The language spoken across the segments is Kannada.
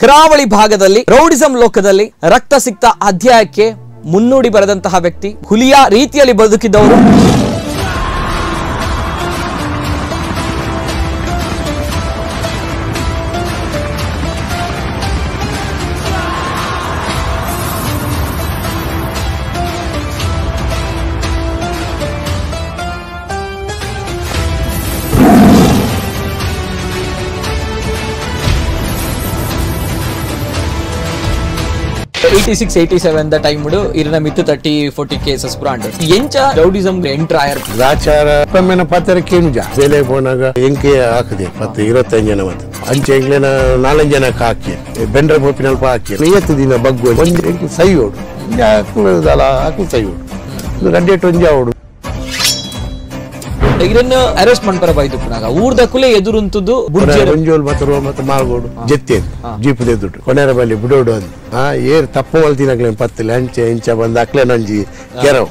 ಕರಾವಳಿ ಭಾಗದಲ್ಲಿ ರೌಡಿಸಂ ಲೋಕದಲ್ಲಿ ರಕ್ತ ಸಿಕ್ತ ಅಧ್ಯಾಯಕ್ಕೆ ಮುನ್ನುಡಿ ಬರೆದಂತಹ ವ್ಯಕ್ತಿ ಹುಲಿಯ ರೀತಿಯಲ್ಲಿ ಬದುಕಿದ್ದವರು eighty six eighty seven the time ಇರನ ಮಿತ್ತು ತರ್ಟಿ ಫೋರ್ಟಿ ಕೇಸಸ್ ಬ್ರಾಂಡ್ ಎಂಚ ರೌಡಿಸಂ ಎಂಟರ್ ಆಯರ್ ರಾಚಾರ ಪಾತ್ರ ಕೆಂಜ. ಬೆಲೆ போனாಗ ಎಂಕೆ ಹಾಕದೆ? ಇರುವತ್ತೈದು ಜನ ಮತ್ತೆ ಅಂಚೆ ಎಂಗ್ಲೇನ ನಾಲ್ಕು ಜನ ಹಾಕಿ. ಬೆಂಡ್ರ ಪೋಪಿನಲ್ಪ ಹಾಕಿ. ನಿಯತ್ತು ದಿನ ಬಗ್ಗು ಒಂದು ಸೈ ಓಡು. ಹಾಕುದಲ್ಲ ಹಾಕು ಸೈ ಓಡು. ಒಂಜಿ ಅವಡು ಇದನ್ನ ಅರೆಸ್ಟ್ ಪುನಾಗ ಊರ್ದಕ್ಕೂಲೆ ಎದುರುಂತದ್ದು ಒಂಜೋಲ್ ಮತ್ತು ಮತ್ತು ಮಾಲ್ಗೋಡು ಜೆತ್ತೆ ಜೀಪ್ ಎದುರು ಕೊನೆರ ಬಲ್ಲಿ ಬಿಡೋಡು ಅಂದ್. ಆ ಏರ್ ತಪ್ಪು ಮಲ್ತಿನಾಗ್ಲೇ ಪತ್ತಿಲ್ಲ. ಅಂಚೆ ಇಂಚ ಬಂದ ಅಕ್ಲೆ ನಂಜಿ ಕೆರವು.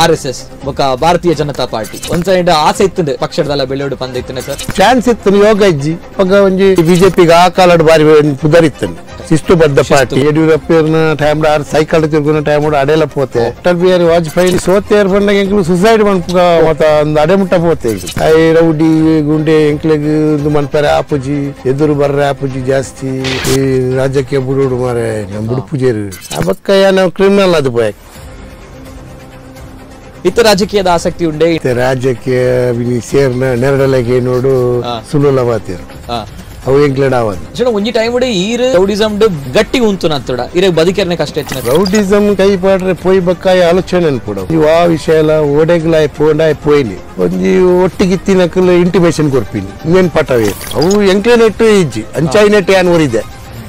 ಆರ್ ಎಸ್ ಎಸ್ ಬೊಕ ಭಾರತೀಯ ಜನತಾ ಪಾರ್ಟಿ. ಒಂದ್ ಸೈಡ್ ಆಸೆ ಇತ್ತು ಪಕ್ಷದಲ್ಲ ಬೆಳೆಯೋಡು ಪಂದ ಇತ್ತನೆ ಸರ್. ಚಾನ್ಸ್ ಇತ್ತು ಯೋಗ ಇಜ್ಜಿ. ಬಿಜೆಪಿ ಒಂಜಿ ಬಿಜೆಪಿಗೆ ಆ ಕಾಲಡ್ ಬಾರಿ ಪುದರಿತ್ತನು ಶಿಸ್ತು ಬದ್ಧ ಪಾರ್ಟಿ ಯಡಿಯೂರಪ್ಪನ ಟೈಮ್ ಸೈಕಲ್ ತಿರ್ಗುನ ಟೈಮ್ ಅಡೆಲ್ಲ ಪೋತೆ. ಅಟಲ್ ಬಿಹಾರಿ ವಾಜಪೇಯಿ ಸೋತೆ ಬಂದಾಗ ಎಂಕ್ಲು ಸುಸೈಡ್ ಮನ್ಪುಗ ಮತ್ತ ಒಂದು ಅಡೆಮುಟ್ಟ ಪೋತೆ ಐ ರೌಡಿ ಗುಂಡೆ ಎಂಕ್ಲೆಗ್ ಒಂದು ಮನ್ಪರೆ ಆಪುಜಿ ಎದುರು ಬರ್ರೆ ಆಪುಜಿ ಜಾಸ್ತಿ. ಈ ರಾಜ್ಯಕ್ಕೆ ಬುಡೋಡು ಮಾರೆ ನಮ್ಮ ಬುಡುಪುಜೇರು ಆ ಬಕ್ಕ ಕ್ರಿಮಿನಲ್ ಅದು ಬಾಯ್ ಇತ್ತು ರಾಜಕೀಯದ ಆಸಕ್ತಿ ಉಂಡೆ? ರಾಜಕೀಯ ರಾಜ್ಯಕ್ಕೆ ಸೇರ್ನ ನೆರಡಲೆಗೆ ನೋಡು ಸುಲಭ ಅವು ಎಂಕ್ಲೆಡ್ ಆವದು ಜನ ಒಂಜಿ ಟೈಮ್ ಈರ್ ರೌಡಿಸಂ ಗಟ್ಟಿ ಕಷ್ಟ ರೌಡಿಸಮ್ ಕೈ ಪಾಡ್ರೆ ಪೋಯಿ ಒಂಜಿ ಒಟ್ಟಿಗೆ ತಿನ್ನಕಲು ಇಂಟಿಮೇಷನ್ ಕೊಡ್ಪಿನಿ. ಇನ್ನೇನ್ ಪಟವೇ ಅವು ಎಂಕ್ಲೇನೆಟ್ಟು ಇಜ್ಜಿ ಅಂಚಾಯಿನೆಟ್ ಏನ್ ಊರಿದೆ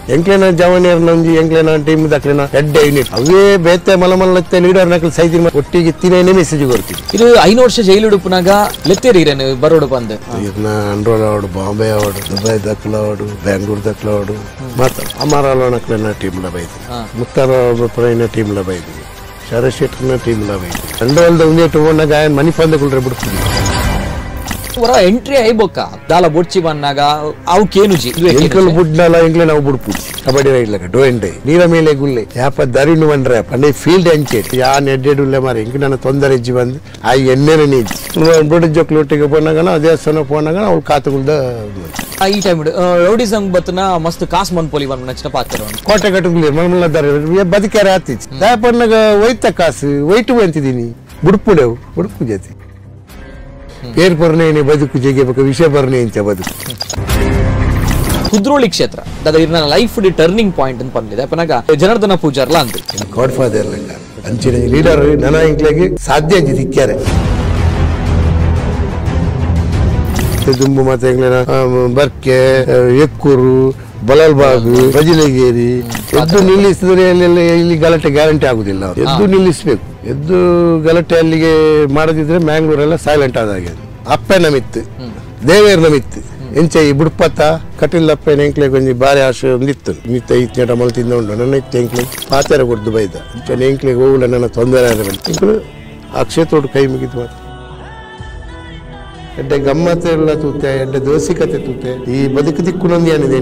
ಎಂಕ್ಲೇನ ಜವಾನಿಯರ್ ನಂಜಿ ಎಂಕ್ಲೇನ ಟೀಮ್ ದಕ್ಲೇನ ಎಡ್ಡ ಯೂನಿಟ್ ಅವೇ ಬೇತೆ ಮಲಮಲ್ಲತ್ತೆ ಲೀಡರ್ ನಕಲ್ ಸೈದಿ ಒಟ್ಟಿಗೆ ತಿನೇನೆ ಮೆಸೇಜ್ ಕೊಡ್ತೀವಿ. ಇದು ಐನೂರು ವರ್ಷ ಜೈಲು ಉಡುಪುನಾಗ ಲೆತ್ತೇರಿ ಇರೇನು ಬರೋಡು ಬಂದು? ಈಗ ಅಂಡ್ರೋಲ್ ಅವಡು ಬಾಂಬೆ ಆವಡ್ ದುಬೈ ದಕ್ಲ ಬೆಂಗಳೂರು ಬ್ಯಾಂಗ್ಳೂರ್ ದಕ್ಲ ಅವಡು ಮಾತ ಅಮರಾಲ ನಕ್ಲೇನ ಟೀಮ್ ಲ ಬೈದು ಮುತ್ತಾರ ಪ್ರೈನ ಟೀಮ್ ಲ ಬೈದು ಶರಶೇಟ್ನ ಟೀಮ್ ಲ ಬೈದು ಅಂಡ್ರೋಲ್ದ ಒಂದೇ ಟೂರ್ನ ಗಾಯನ್ ಮನಿ ಫಂದ ಕುಲ್ರೆ ಬಿಡ್ತೀವಿ ಹೊರ ಎಂಟ್ರಿ ಐಬೋಕ? ದಾಲ ಬೊಡ್ಚಿ ಬನ್ನಾಗ ಅವು ಕೇನುಜಿ ಎಂಕಲ್ ಬುಡ್ನಲ್ಲ ಎಂಕ್ಲೆ ನಾವು ಬುಡ್ಪು ಕಬಡ್ಡಿ ರೈಡ್ಲಕ ಡೋ ಎಂಡೆ ನೀರ ಮೇಲೆ ಗುಲ್ಲೆ. ಯಾಪ ದರಿನು ಬಂದ್ರೆ ಪಂಡೆ ಫೀಲ್ಡ್ ಅಂಚೆ ಯಾ ನೆಡ್ಡೆಡುಲ್ಲೆ ಮಾರಿ ಎಂಕ್ ನನ್ನ ತೊಂದರೆ ಇಜ್ಜಿ ಬಂದು ಆ ಎಣ್ಣೆನ ನೀಜಿ ಬುಡ್ ಜೊಕ್ಲು ಒಟ್ಟಿಗೆ ಪೋನಾಗನ ದೇವಸ್ಥಾನ ಪೋನಾಗನ ಅವ್ಳು ಕಾತುಗುಳ್ದ ಈ ಟೈಮ್ ರೌಡಿಸಂ ಬತ್ತನ ಮಸ್ತ್ ಕಾಸ್ ಮನ್ಪೊಲಿ ಬನ್ ನಚ್ಚಿನ ಪಾತ್ರ ಕೋಟೆ ಕಟ್ಟುಗ್ಲಿ ಮಮ್ಮಲ್ಲ ದಾರಿ ಬದುಕ್ಯಾರ ಆತಿಚ್ ದಾಯಪಣ್ಣಗ ಒಯ್ತ ಕಾಸು ಒಯ್ಟು ಬಂತಿದ್ದೀನಿ ಬುಡ್ಪುಡೆವು ಬುಡ್ಪು ಜೊತೆ. ಪೇರ್ ಬರ್ನೇನೆ ಬದುಕು ಜಗೆ ಬೇಕು ವಿಷಯ ಬರ್ನೆ ಅಂತ ಬದುಕು. ಕುದ್ರೋಳಿ ಕ್ಷೇತ್ರ. ದಾದ ಇರ್ನ ಲೈಫ್ ಡಿ ಟರ್ನಿಂಗ್ ಪಾಯಿಂಟ್ ಅಂತ ಬಂದಿದೆ. ಅಪ್ಪನಾಗ ಜನಾರ್ದನ ಪೂಜಾರ್ಲ ಅಂತ. ಗಾಡ್ ಫಾದರ್ ಅಂಚಿನ ಲೀಡರ್ ನನ್ನ ಇಂಕ್ಲೆಗೆ ಸಾಧ್ಯ ಅಂಚಿ ದಿಕ್ಕ್ಯಾರೆ ದುಂಬು ಮತ್ತೆ ಬರ್ಕೆ ಎಕ್ಕೂರು ಬಲಲ್ಬಾಗು ಬಜಿಲಗೇರಿ ಎದ್ದು ನಿಲ್ಲಿಸಿದ್ರೆ ಇಲ್ಲಿ ಗಲಾಟೆ ಗ್ಯಾರಂಟಿ ಆಗುದಿಲ್ಲ. ಎದ್ದು ನಿಲ್ಲಿಸ್ಬೇಕು. ಎದ್ದು ಗಲಾಟೆ ಅಲ್ಲಿಗೆ ಮಾಡದಿದ್ರೆ ಮ್ಯಾಂಗ್ಳೂರೆಲ್ಲ ಸೈಲೆಂಟ್ ಆದಾಗೆ ಅಪ್ಪೆ ನಮಿತ್ತು ದೇವೇರ್ ನಮಿತ್ತು ಎಂಚೆ ಈ ಬುಡ್ಪತ್ತ ಕಟಿಲ್ ಅಪ್ಪ ನೆಂಕ್ಲೆ ಕೊಂಚ ಬಾರಿ ಆಶೆ ಒಂದಿತ್ತು. ನಿತ್ತ ಐತ್ ನೆಟ ಮಲ್ ತಿಂದ ಉಂಡು ನನ್ನ ಇತ್ತು ಎಂಕ್ಲೆ ಪಾತೆರ ಕೊಡ್ದು ಬೈದ. ಇಂಚ ನೆಂಕ್ಲೆ ಹೋಗಲ ನನ್ನ ತೊಂದರೆ ಆದ ಬಂತು ಆ ಕ್ಷೇತ್ರ ಕೈ ಮುಗಿದು ಮಾತು ಎಡ್ಡೆ ಗಮ್ಮತ್ತೆ ಎಲ್ಲ ತೂತೆ, ಎಡ್ಡೆ ದೋಸಿಕತೆ ತೂತೆ. ಈ ಬದುಕು ದಿಕ್ಕು ನೊಂದಿ ಏನಿದೆ